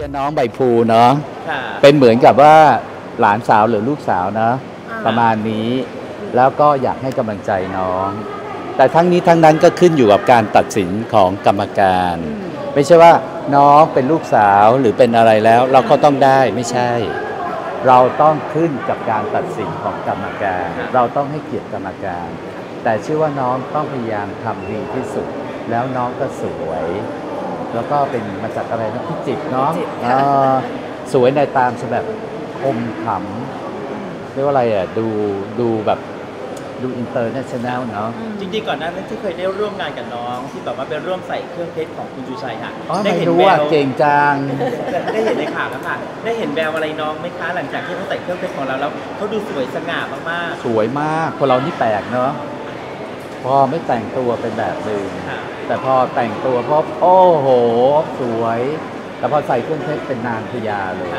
ชียร์น้องใบพลูเนาะค่ะเป็นเหมือนกับว่าหลานสาวหรือลูกสาวเนาะอ่าประมาณนี้ แล้วก็อยากให้กำลังใจน้อง แต่ทั้งนี้ทั้งนั้นก็ขึ้นอยู่กับการตัดสินของกรรมการ ไม่ใช่ว่าน้องเป็นลูกสาวหรือเป็นอะไรแล้ว เราก็ต้องได้ไม่ใช่ เราต้องขึ้นกับการตัดสินของกรรมการ เราต้องให้เกียรติกรรมการ แต่เชื่อว่าน้องต้องพยายามทำดีที่สุด แล้วน้องก็สวย แล้วก็เป็นมาจากอะไรนะพิจิตรเนาะพิจิตรค่ะอ่าสวยในตามแบบคมขำเรียกว่าอะไรอะดูดูแบบดู international เนาะ จริงๆก่อนหน้านั้นที่เคยได้ร่วมงานกับน้องที่แบบว่าไปร่วมใส่เครื่องเพชรของคุณชูชัยค่ะอ๋อได้ไม่เห็นรู้แววว่าเก่งจัง ได้เห็นในข่าวแล้วค่ะ ได้เห็นแววอะไรน้องไหมคะหลังจากที่เขาใส่เครื่องเพชรของเราแล้วเขาดูสวยสง่ามากสวยมากคนเรานี่แปลกเนาะพอไม่แต่งตัวเป็นแบบหนึ่งๆค่ะ แต่พอแต่งตัวพบโอ้โห สวย แต่พอใส่เครื่องเพชรเป็นนางพญาเลย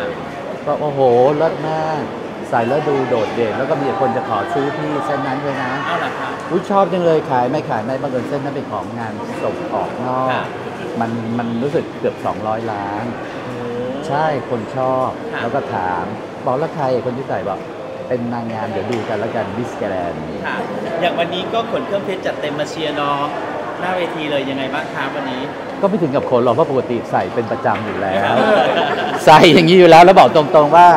ก็โอ้โหเลิศมากใส่แล้วดูโดดเด่นแล้วก็มีแต่คนจะขอซื้อที่เส้นนั้นเลยนะเอาล่ะค่ะอุ้ยชอบจังเลยขายไม่ขายไม่บังเอิญเส้นนั้นเป็นของงานส่งออกนอกค่ะมันมันรู้สึกเกือบ 200 ล้าน ใช่คนชอบค่ะแล้วก็ถามบอกแล้วใครคนที่ใส่บอกเป็นนางงามเดี๋ยวดูกันแล้วกันบิสแกรนค่ะอย่างวันนี้ก็ขนเครื่องเพชรจัดเต็มมาเชียร์น้อง หน้าเวทีเลยยังไงบ้างคะวันนี้ ก็ไม่ถึงกับคนหรอกเพราะปกติใส่เป็นประจำอยู่แล้ว ใส่อย่างนี้อยู่แล้วแล้วบอกตรงๆว่า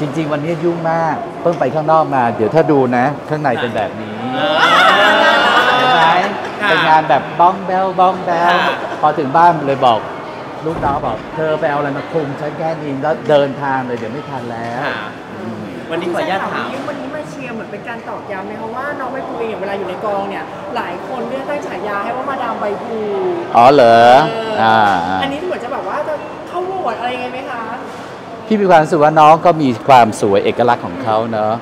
จริง ๆ วันนี้ยุ่งมากเพิ่งไปข้างนอกมา เดี๋ยวถ้าดูนะ ข้างในเป็นแบบนี้เห็นไหมค่ะเป็นงานแบบบ้องแบลบ้องแบลค่ะพอถึงบ้านเลยบอกลูกน้องบอกเธอไปเอาอะไรมาคลุมฉันแค่นี้แล้วเดินทางเลยเดี๋ยวไม่ทันแล้วค่ะ วันนี้ขออนุญาตถาม วันนี้มาเชียร์เหมือนเป็นการตอกย้ำไหมคะว่าน้องใบพลูเองเวลาอยู่ในกองเนี่ยหลายคนเรียกตั้งฉายาให้ว่ามาดามใบพลูอ๋อเหรอเอออ่าอันนี้เหมือนจะแบบว่าจะเข้าโหวตอะไรยังไงไหมคะพี่มีความรู้สึกว่าน้องก็มีความสวยเอกลักษณ์ของเขาเนอะ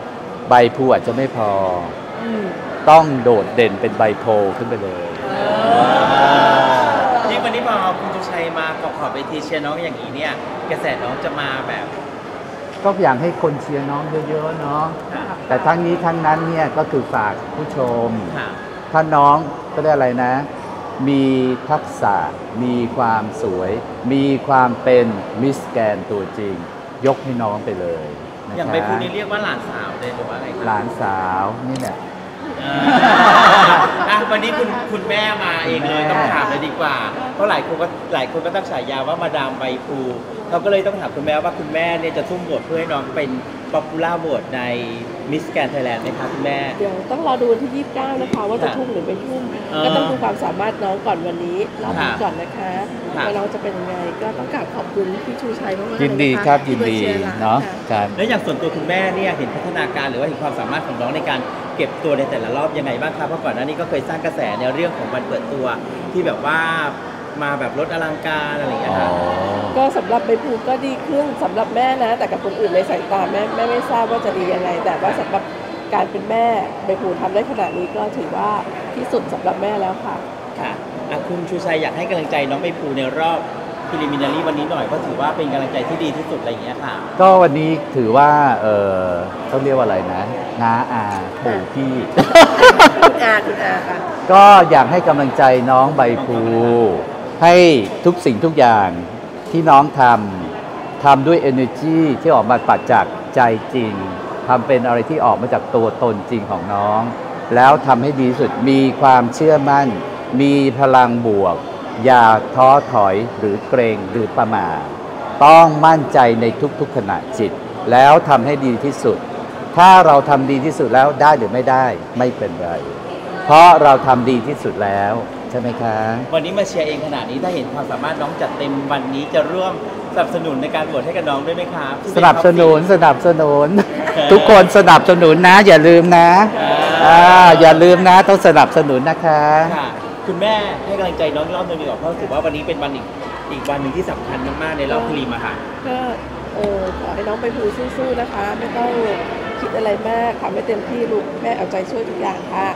ใบพลูอาจจะไม่พออืมต้องโดดเด่นเป็นใบโพลขึ้นไปเลยนี่วันนี้พอคุณชูชัยมาขอบขอบเวทีเชียร์น้องอย่างนี้เนี่ย กระแสน้องจะมาแบบ ก็อยากให้คนเชียร์น้องเยอะๆเนาะค่ะแต่ทั้งนี้ทั้งนั้นเนี่ยก็คือฝากผู้ชมค่ะถ้าน้องก็ได้อะไรนะ มีทักษะ มีความสวย มีความเป็นมิสแกนตัวจริง ยกให้น้องไปเลยนะอย่างคะใบพูนี่เรียกว่าหลานสาวเลยหรือว่าอะไรคะหลานสาวนี่แหละ อ่าอะวันนี้คุณคุณแม่มาเองเลยแม่ต้องถามเลยดีกว่า เพราะหลายคนก็หลายคนก็ตั้งฉายาว่ามาดามใบพลูเขาก็เลยต้องถามคุณแม่ว่าคุณแม่เนี่ยจะทุ่มโหวตเพื่อให้น้องเป็น popular vote ในมิสแกรนด์ไทยแลนด์ไหมคะคุณแม่ เดี๋ยวต้องรอดูวันที่ 29 นะคะ ว่าจะค่ะทุ่มหรือไม่ทุ่มเออก็ต้องดูความสามารถน้องก่อนวันนี้รอบนี้ค่ะก่อนนะคะค่ะ ว่าน้องจะเป็นยังไง ก็ต้องกราบขอบคุณพี่ชูชัยมากๆเลยยินดีครับที่ยินดีมาเชียร์หลานเนาะค่ะครับ แล้วอย่างส่วนตัวคุณแม่เนี่ยเห็นพัฒนาการหรือว่าเห็นความสามารถของน้องในการ เก็บตัวในแต่ละรอบยังไงบ้างคะเพราะก่อนหน้านี้ก็เคยสร้างกระแสในเรื่องของวันเปิดตัว ที่แบบว่ามาแบบรถอลังการอะไรอย่างเงี้ยอ๋อค่ะก็สำหรับใบพลูก็ดีขึ้นสำหรับแม่นะ แต่กับคนอื่นในสายตาแม่แม่ไม่ทราบว่าจะดียังไง แต่ว่าสำหรับการเป็นแม่ใบพลูทำได้ขนาดนี้ก็ถือว่าที่สุดสำหรับแม่แล้วค่ะค่ะอะคุณชูชัยอยากให้กำลังใจน้องใบพลูในรอบ พิลิมินารีวันนี้หน่อยเพราะถือว่าเป็นกำลังใจที่ดีที่สุดอะไรอย่างเงี้ยค่ะ ก็วันนี้ถือว่า เออต้องเรียกว่าอะไรนะน้าอาปู่พี่ คุณอาคุณอาค่ะก็อยากให้กำลังใจน้องใบพลูให้ทุกสิ่งทุกอย่างที่น้องทำทำด้วย energy ที่ออกมาปัดจากใจจริงทำเป็นอะไรที่ออกมาจากตัวตนจริงของน้อง แล้วทำให้ดีที่สุดมีความเชื่อมั่น มีพลังบวก อย่าท้อถอยหรือเกรงหรือประมาทต้องมั่นใจในทุกๆขณะจิต แล้วทำให้ดีที่สุด ถ้าเราทำดีที่สุดแล้วได้หรือไม่ได้ไม่เป็นไร เพราะเราทำดีที่สุดแล้ว ใช่ไหมคะ วันนี้มาเชียร์เองขนาดนี้ถ้าเห็นความสามารถน้องจัดเต็มวันนี้จะร่วมสนับสนุนในการโหวตให้กับน้องด้วยไหมครับสนับสนุนสนับสนุน ทุกคนสนับสนุนนะ อย่าลืมนะอ่าอย่าลืมนะต้องสนับสนุนนะคะ คุณแม่ให้กำลังใจน้องรอบนึงดีกว่าเพราะถือว่าวันนี้เป็นวันอีกอีกวันหนึ่งที่สำคัญมากๆในรอบคลีมาค่ะก็เออขอให้น้องไปพูสู้ๆนะคะ ไม่ต้องคิดอะไรมากทำให้เต็มที่ลูกแม่เอาใจช่วยทุกอย่างค่ะ